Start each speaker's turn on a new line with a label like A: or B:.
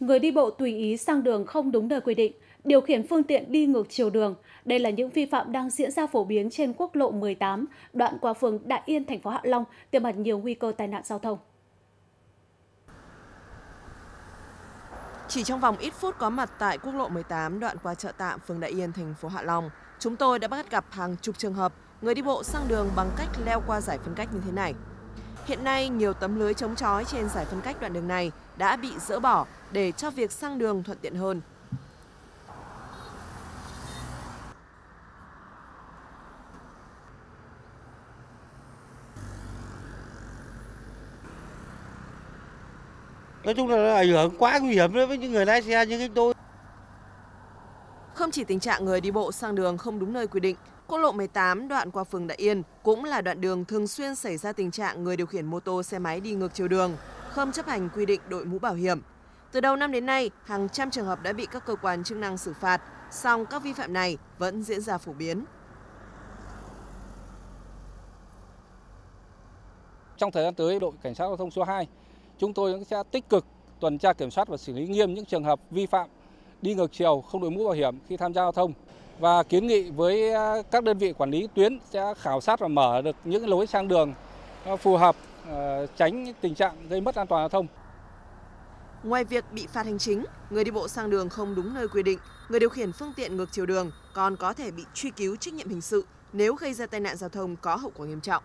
A: người đi bộ tùy ý sang đường không đúng nơi quy định, điều khiển phương tiện đi ngược chiều đường. Đây là những vi phạm đang diễn ra phổ biến trên quốc lộ 18, đoạn qua phường Đại Yên, thành phố Hạ Long, tiềm ẩn nhiều nguy cơ tai nạn giao thông.
B: Chỉ trong vòng ít phút có mặt tại quốc lộ 18 đoạn qua chợ tạm phường Đại Yên, thành phố Hạ Long, chúng tôi đã bắt gặp hàng chục trường hợp người đi bộ sang đường bằng cách leo qua giải phân cách như thế này. Hiện nay, nhiều tấm lưới chống chói trên giải phân cách đoạn đường này đã bị dỡ bỏ để cho việc sang đường thuận tiện hơn.
C: Nói chung là ảnh hưởng quá nguy hiểm đối với những người lái xe như tôi.
B: Không chỉ tình trạng người đi bộ sang đường không đúng nơi quy định, quốc lộ 18 đoạn qua phường Đại Yên cũng là đoạn đường thường xuyên xảy ra tình trạng người điều khiển mô tô xe máy đi ngược chiều đường, không chấp hành quy định đội mũ bảo hiểm. Từ đầu năm đến nay, hàng trăm trường hợp đã bị các cơ quan chức năng xử phạt, song các vi phạm này vẫn diễn ra phổ biến.
D: Trong thời gian tới, đội cảnh sát giao thông số 2 chúng tôi sẽ tích cực tuần tra kiểm soát và xử lý nghiêm những trường hợp vi phạm đi ngược chiều không đội mũ bảo hiểm khi tham gia giao thông và kiến nghị với à, các đơn vị quản lý tuyến sẽ khảo sát và mở được những lối sang đường phù hợp à, tránh tình trạng gây mất an toàn giao thông.
B: Ngoài việc bị phạt hành chính, người đi bộ sang đường không đúng nơi quy định, người điều khiển phương tiện ngược chiều đường còn có thể bị truy cứu trách nhiệm hình sự nếu gây ra tai nạn giao thông có hậu quả nghiêm trọng.